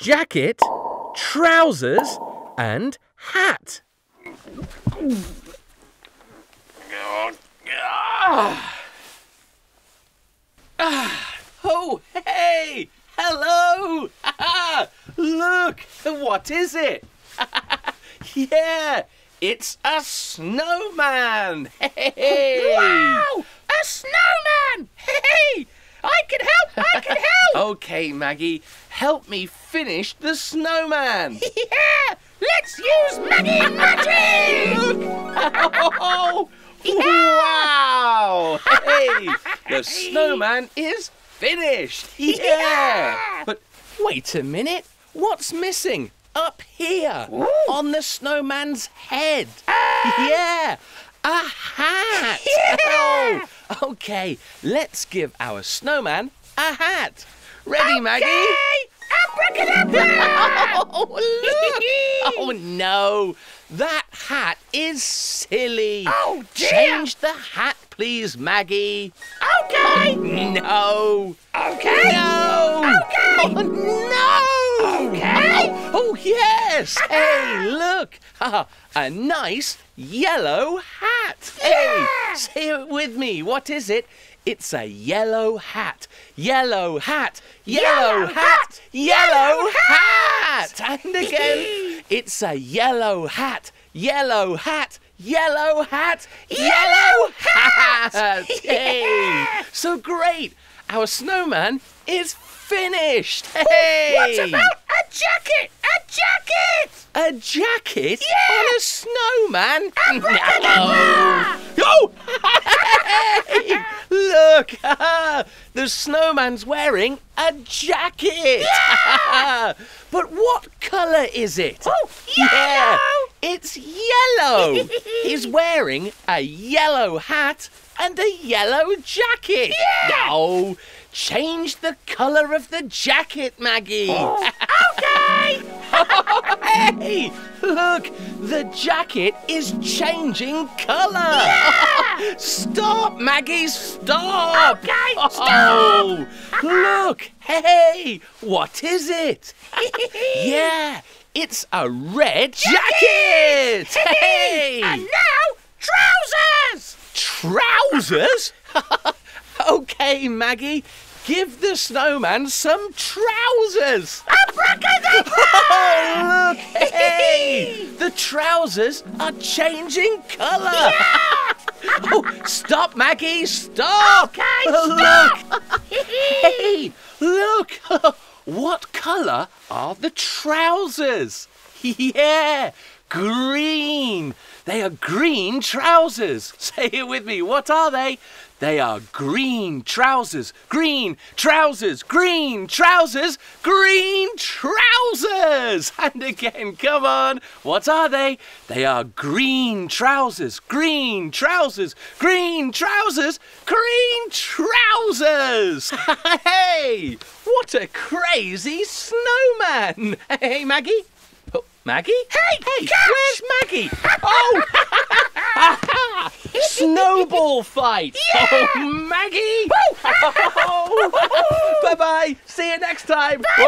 jacket, trousers, and hat. Ah. Ah. Oh, hey! Hello! Look! What is it? yeah! It's a snowman! Hey! Wow! A snowman! Hey! Okay, Maggie, help me finish the snowman! yeah! Let's use Maggie Magic! Oh, wow! Hey, the snowman is finished! Yeah! Yeah! But wait a minute, what's missing? Up here, Ooh. on the snowman's head. Ah. yeah, a hat! Yeah. Oh, okay, let's give our snowman a hat. Ready, Maggie? Okay! Abracadabra! Oh, look! oh no, that hat is silly. Oh, dear. Change the hat, please, Maggie. Okay! No. Okay! No. Okay. Oh, no. Okay. Oh, yes. hey, look. a nice yellow hat. Yeah. Hey, say it with me. What is it? It's a yellow hat. Yellow hat. Yellow, Yellow hat. hat. Yellow hat. And again. it's a yellow hat. Yellow hat. Yellow hat. Yellow hat. Hey. So great. Our snowman is finished. Hey. What about a jacket? A jacket! A jacket Yeah. on a snowman? No! Hey, look! the snowman's wearing a jacket! Yeah! but what colour is it? Oh, Yeah, yellow! it's yellow! He's wearing a yellow hat and a yellow jacket! Yeah. No! Change the colour of the jacket, Maggie! Okay! Hey, look, the jacket is changing colour. stop, Maggie, stop. Okay, Oh, look, hey, what is it? yeah, it's a red jacket. Hey, And now, trousers! trousers? okay, Maggie, give the snowman some trousers. Abracadabra! Oh, look! Hey! The trousers are changing colour! Yeah! oh, stop, Maggie! Stop! Okay, look! hey! Look! what colour are the trousers? yeah! Green! They are green trousers! Say it with me. What are they? They are green trousers, green trousers, green trousers, green trousers. And again, come on. What are they? They are green trousers, green trousers, green trousers, green trousers. hey, what a crazy snowman. Hey, Maggie. Oh, Maggie? Hey, hey, where's Maggie? Oh! Snowball fight! Oh, Maggie! Oh, bye bye! See you next time! Whoa!